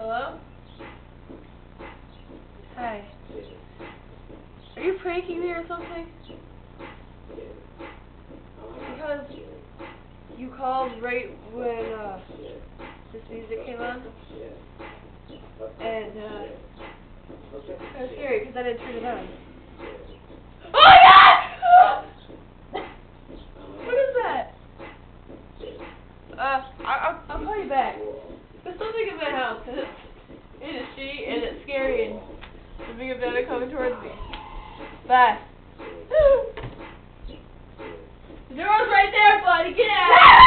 Hi. Are you pranking me or something? Because you called right when uh, this music came on. And uh, it was scary because I didn't turn it on. Oh my god! what is that? Uh, I, I'll, I'll call you back. There's something in my house and it's in a sheet and it's scary and the big banana coming towards me. Bye. the door's right there, buddy. Get out.